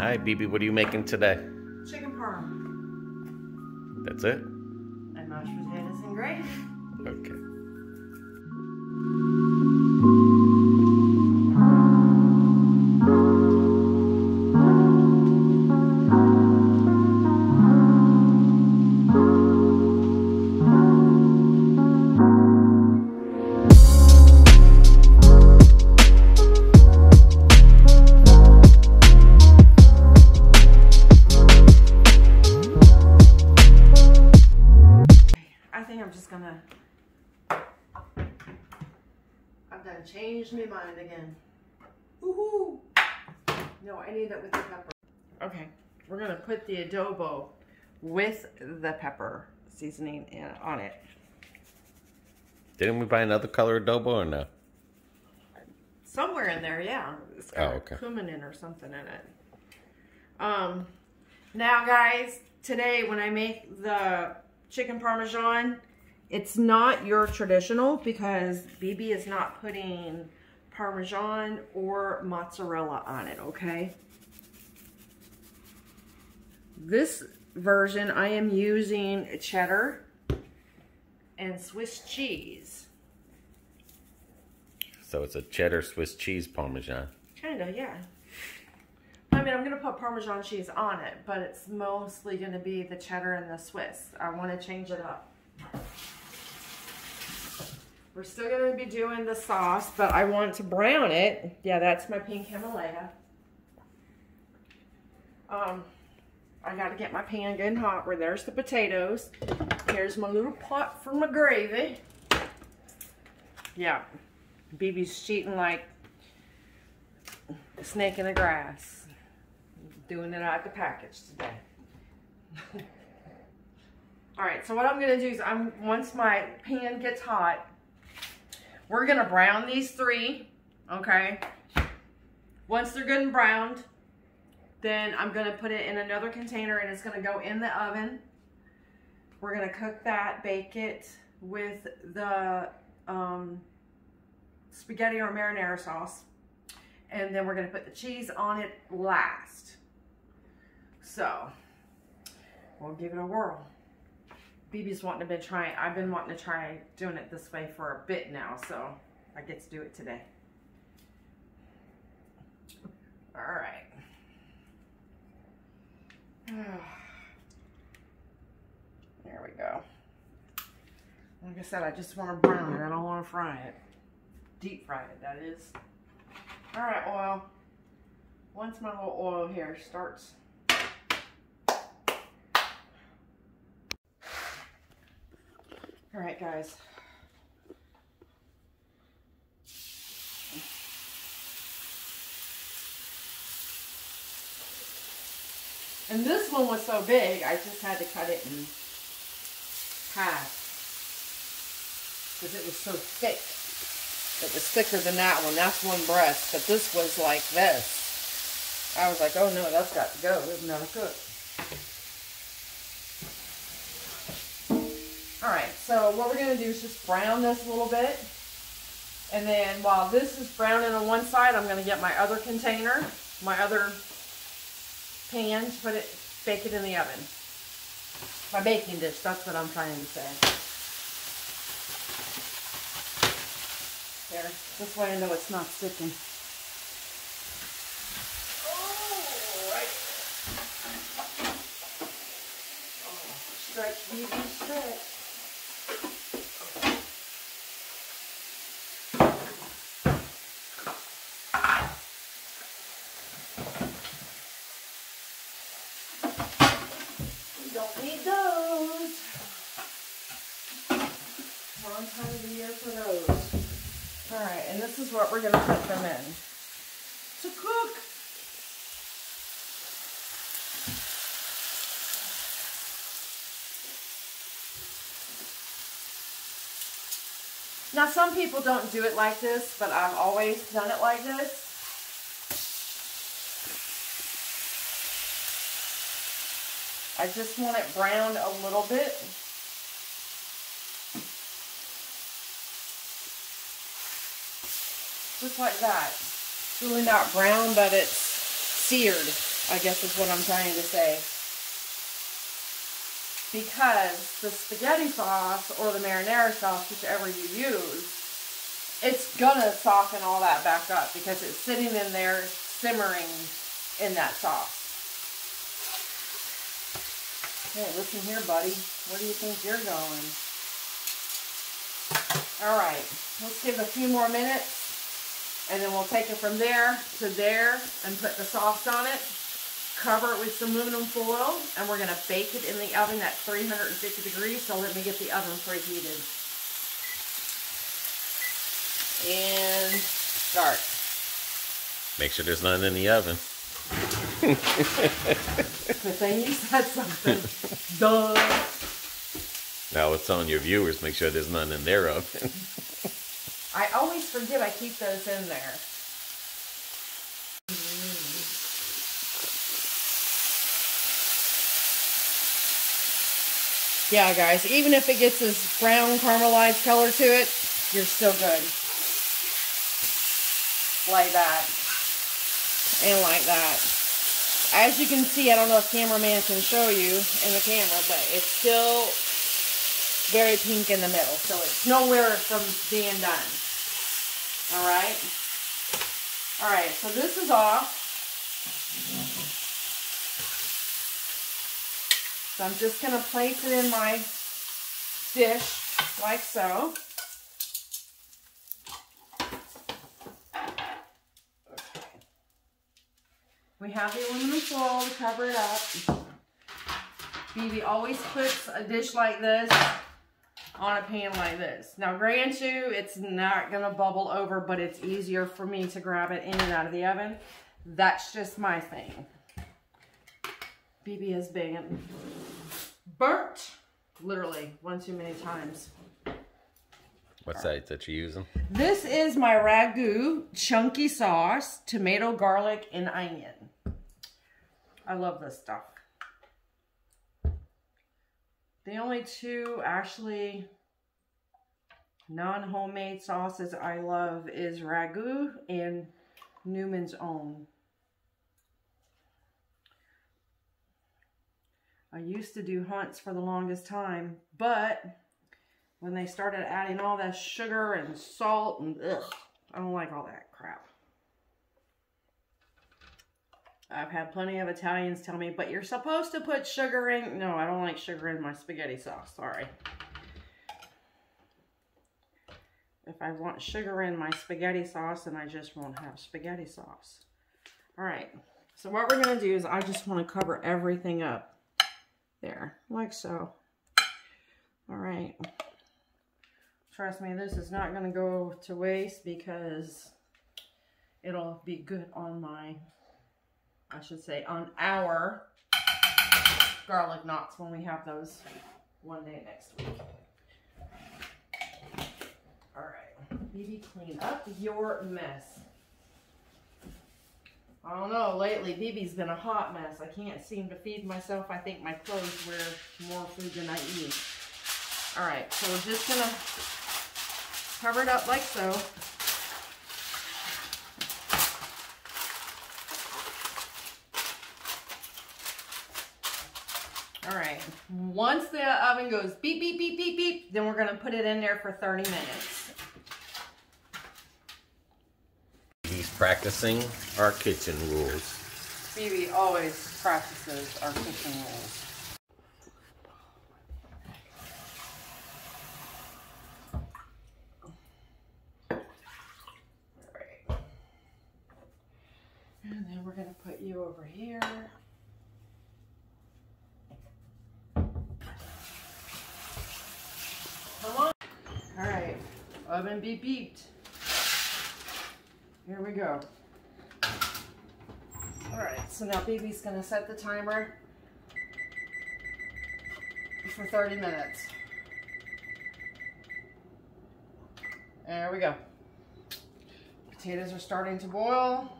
Hi, BB. What are you making today? Chicken parm That's it? and mashed potatoes and gravy. Okay. I'm just gonna. I've done changed my mind again. Woohoo! No, I need it with the pepper. Okay, we're gonna put the adobo with the pepper seasoning in, on it. Didn't we buy another color adobo or no? Somewhere in there, yeah. It's got Oh, okay. cumin in or something in it. Um, now, guys, today when I make the chicken parmesan, it's not your traditional because BB is not putting parmesan or mozzarella on it, okay? This version, I am using cheddar and Swiss cheese. So it's a cheddar Swiss cheese parmesan. Kind of, yeah. I mean, I'm going to put Parmesan cheese on it, but it's mostly going to be the cheddar and the Swiss. I want to change it up. We're still going to be doing the sauce, but I want to brown it. Yeah, that's my pink Himalaya. Um, I got to get my pan good and hot where there's the potatoes. Here's my little pot for my gravy. Yeah, BB's cheating like a snake in the grass. Doing it out the package today. All right, so what I'm gonna do is I'm once my pan gets hot, we're gonna brown these three, okay? Once they're good and browned, then I'm gonna put it in another container and it's gonna go in the oven. We're gonna cook that, bake it with the um, spaghetti or marinara sauce. And then we're gonna put the cheese on it last. So, we'll give it a whirl. BB's wanting to be trying, I've been wanting to try doing it this way for a bit now, so I get to do it today. All right. There we go. Like I said, I just want to brown it. I don't want to fry it. Deep fry it, that is. All right, oil. Once my little oil here starts. All right, guys. And this one was so big, I just had to cut it in half. Because it was so thick. It was thicker than that one. That's one breast. But this was like this. I was like, oh no, that's got to go. Is not cook. So what we're going to do is just brown this a little bit. And then while this is browning on one side, I'm going to get my other container, my other pan to put it, bake it in the oven. My baking dish, that's what I'm trying to say. There, this way I know it's not sticking. Oh, Alright. Oh, stretch, baby, stretch. We don't need those. Wrong time of the year for those. All right, and this what we're gonna put them in. To cook. Now some people don't do it like this, but I've always done it like this. I just want it browned a little bit. Just like that. It's really not brown, but it's seared I guess is what I'm trying to say. Because the spaghetti sauce or the marinara sauce, whichever you use, it's gonna soften all that back up because it's sitting in there simmering in that sauce. Hey, listen here, buddy. Where do you think you're going? All right, let's give a few more minutes and then we'll take it from there to there and put the sauce on it. Cover it with some aluminum foil and we're gonna bake it in the oven at 350 degrees. So let me get the oven preheated. And start. Make sure there's nothing in the oven. Good thing you said something. Duh. Now it's on your viewers. Make sure there's nothing in their oven. I always forget I keep those in there. Yeah, guys, even if it gets this brown caramelized color to it, you're still good. Like that. And like that. As you can see, I don't know if cameraman can show you in the camera, but it's still very pink in the middle. So it's nowhere from being done. All right. All right, so this is off. So I'm just going to place it in my dish like so. We have the aluminum foil to cover it up. BB always puts a dish like this on a pan like this. Now, grant you, it's not going to bubble over, but it's easier for me to grab it in and out of the oven. That's just my thing. BB has been burnt, literally, one too many times. What's that that you're using? This is my ragu chunky sauce, tomato, garlic, and onion. I love this stuff. The only two actually non-homemade sauces I love is Ragu and Newman's Own. I used to do Hunt's for the longest time, but when they started adding all that sugar and salt and ugh, I don't like all that crap. I've had plenty of Italians tell me, but you're supposed to put sugar in. No, I don't like sugar in my spaghetti sauce. Sorry. If I want sugar in my spaghetti sauce, then I just won't have spaghetti sauce. All right. So what we're going to do is I just want to cover everything up. There, like so. All right. Trust me, this is not going to go to waste because it'll be good on my I should say, on our garlic knots when we have those one day next week. All right, BB, clean up your mess. I don't know, lately BB's been a hot mess. I can't seem to feed myself. I think my clothes wear more food than I eat. All right, so we're just gonna cover it up like so. All right, once the oven goes beep, beep, beep, beep, beep, then we're gonna put it in there for 30 minutes. He's practicing our kitchen rules. BB always practices our kitchen rules. All right. And then we're gonna put you over here. Come on. All right, oven beep beeped. Here we go. All right, so now baby's gonna set the timer for 30 minutes. There we go. Potatoes are starting to boil.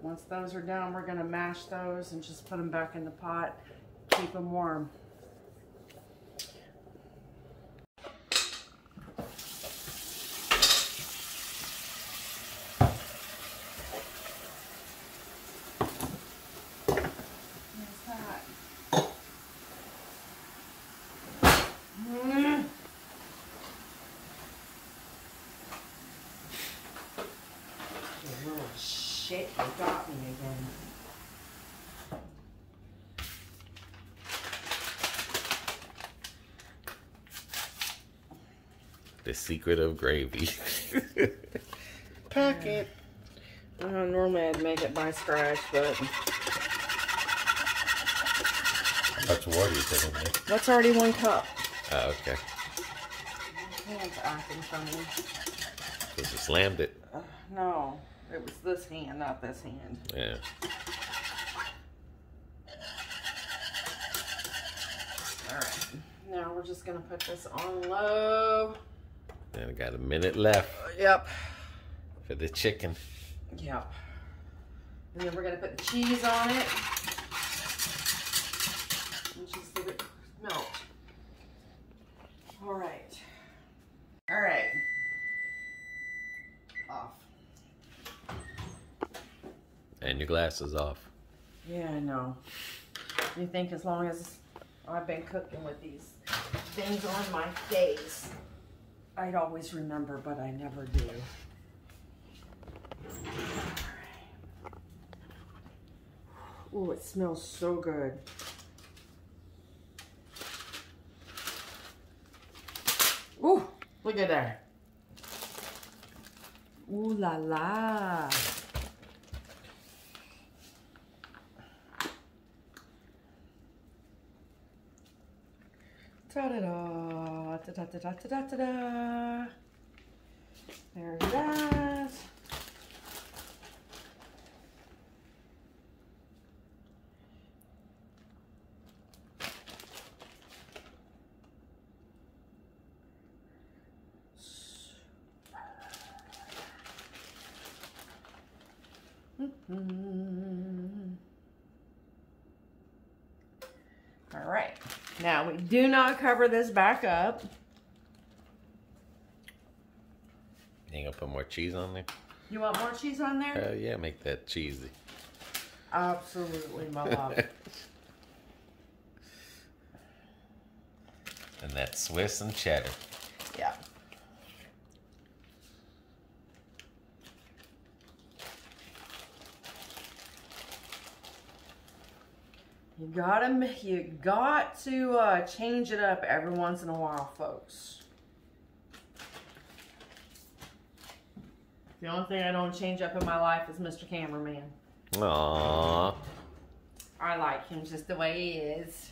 Once those are done, we're gonna mash those and just put them back in the pot, keep them warm. Shit, you got me again. The secret of gravy. Packet. Uh, normally I'd make it by scratch, but That's water you put in there. that's already one cup. Oh, okay. Hand's acting funny. Because you slammed it. Uh, no, it was this hand, not this hand. Yeah. All right, now we're just gonna put this on low. And I got a minute left Uh, yep. for the chicken. Yep. And then we're gonna put the cheese on it. And just leave it melt. All right. All right. Off. And your glasses off. Yeah, I know. You think as long as I've been cooking with these things on my face, I'd always remember, but I never do. Oh, it smells so good. Ooh, look at that. Ooh la la. Ta-da-da, ta-da-da-da-da-da. There's that. All right. Now we do not cover this back up. You gonna put more cheese on there? You want more cheese on there? Hell yeah, make that cheesy. Absolutely, my love. And that Swiss and cheddar. yeah. You gotta, you got to uh, change it up every once in a while, folks. The only thing I don't change up in my life is Mr. Cameraman. Aww. I like him just the way he is.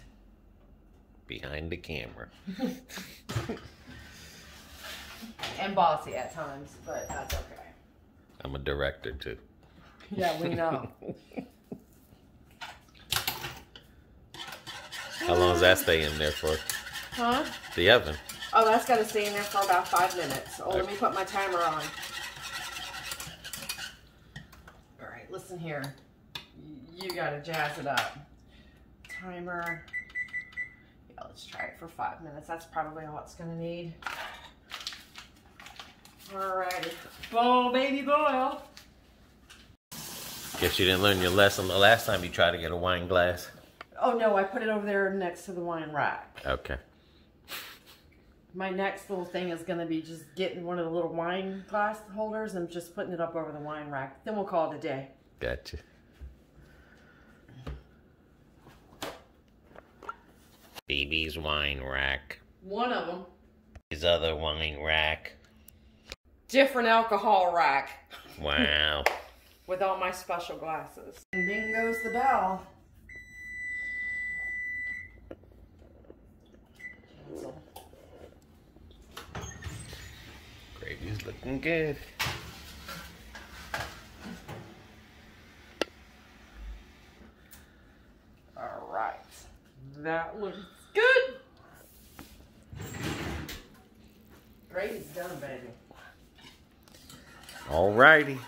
Behind the camera. And bossy at times, but that's okay. I'm a director too. Yeah, we know. How long does that stay in there for? huh? The oven. Oh, that's got to stay in there for about five minutes. Oh, let me put my timer on. All right, listen here. You got to jazz it up. Timer. Yeah, let's try it for five minutes. That's probably all it's going to need. All righty. Boil, baby, boil. Guess you didn't learn your lesson the last time you tried to get a wine glass. Oh, no, I put it over there next to the wine rack. Okay. My next little thing is going to be just getting one of the little wine glass holders and just putting it up over the wine rack. Then we'll call it a day. Gotcha. BB's wine rack. One of them. His other wine rack. Different alcohol rack Wow. with all my special glasses. And ding goes the bell. Gravy's looking good. All right. That looks good. Gravy's done, baby. Alrighty.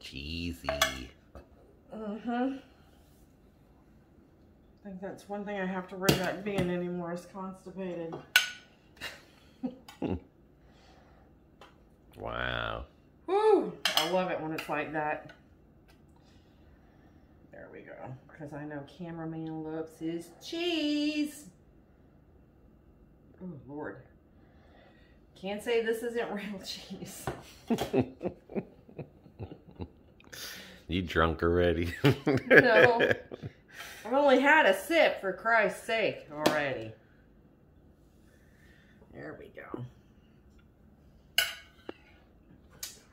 Cheesy. Mm-hmm. I think that's one thing I have to worry about being anymore is constipated. Wow. Woo! I love it when it's like that. There we go. Because I know cameraman loves his cheese. Oh, Lord. Can't say this isn't real cheese. you drunk already? No. I've only had a sip, for Christ's sake, already. There we go.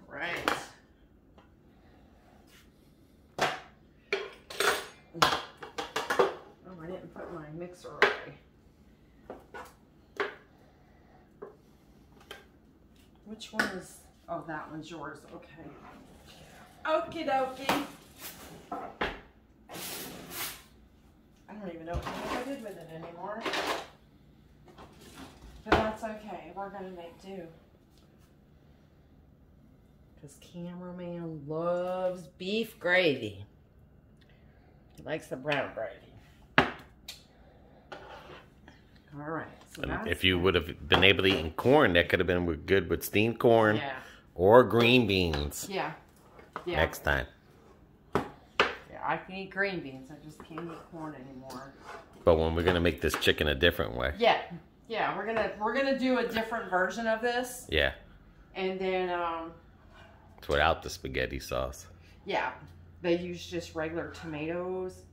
Right. Oh, I didn't put my mixer away. Which one is, oh, that one's yours, okay. Okie dokie. I don't even know what I did with it anymore. But that's okay. We're gonna make do. Because cameraman loves beef gravy. He likes the brown gravy. All right. So that's if you would have been able to eat corn, that could have been good with steamed corn Yeah. or green beans Yeah. Yeah. next time. I can eat green beans. I just can't eat corn anymore. But when we're gonna make this chicken a different way, Yeah. Yeah, we're gonna we're gonna do a different version of this. yeah, And then um it's without the spaghetti sauce. Yeah, they use just regular tomatoes.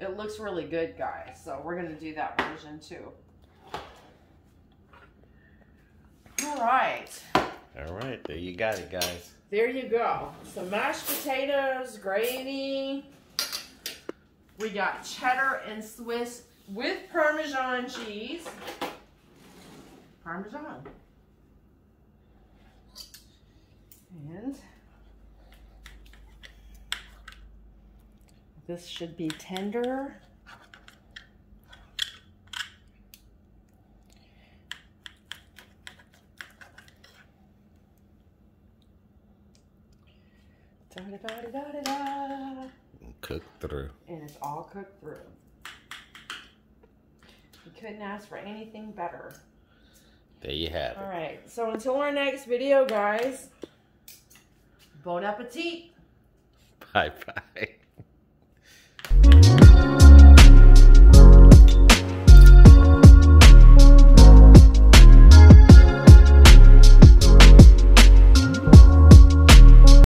It looks really good, guys. So we're gonna do that version too. All right, All right, there you got it, guys. there you go. Some mashed potatoes, gravy. We got cheddar and Swiss with Parmesan cheese. Parmesan. And this should be tender. Da, da, da, da, da, da. Cook through. And it's all cooked through. You couldn't ask for anything better. There you have All it. right. So until our next video, guys, bon appetit. Bye bye.